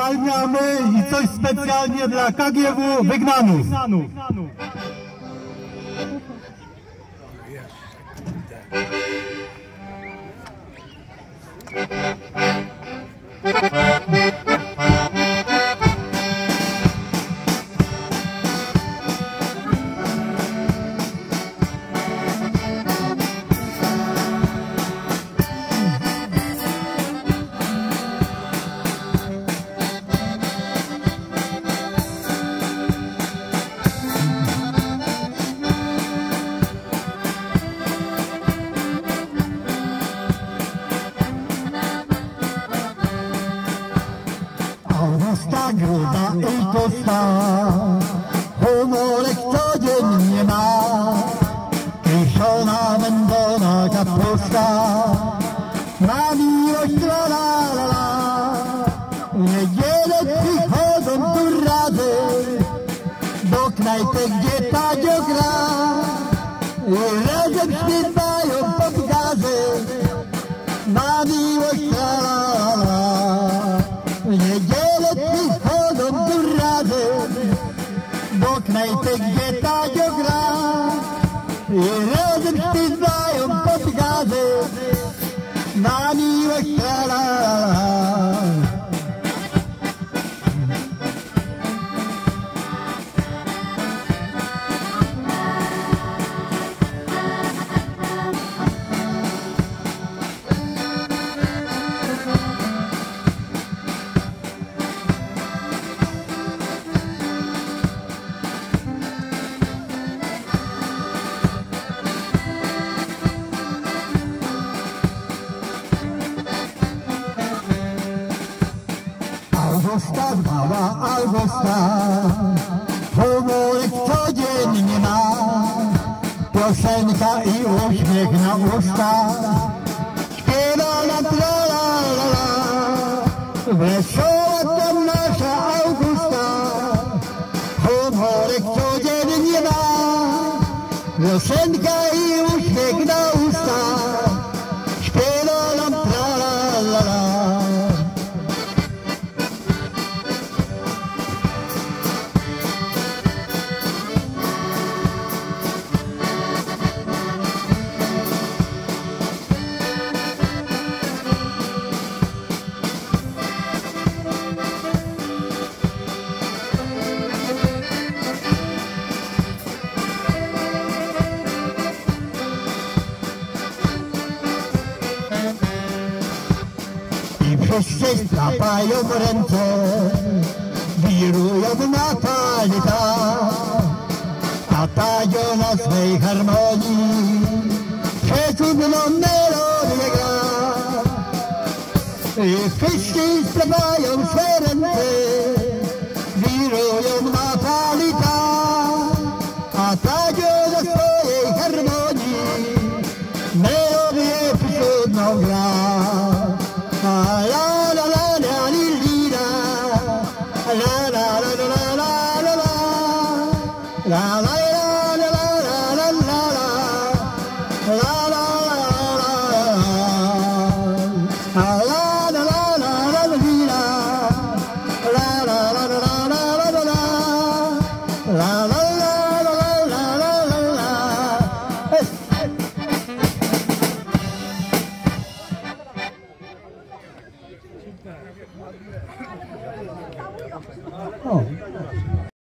Spełniamy i coś specjalnie dla KGW Wygnanów. Augusta gruba i pusta, humorek codziennie ma. Kiszona, wędzona kapusta, na miłość la la la la. W niedzielę przychodzą tu razy, do knajpy, gdzie Tadzio gra. Razem śpiewają Don't make it get out your ground. It isn't desire, but the Gaza. Augusta, mała Augusta, humorek codziennie ma, piosenka i uśmiech na usta, śpiewa nam la la la la, wesoła tam nasza Augusta, humorek codziennie ma, piosenka i uśmiech na usta, Ifesses la paio morente, viruja v natalita, tatajo na swej harmonii, przecudną melodię gra. Ifesses la paio morente, la la Yeah.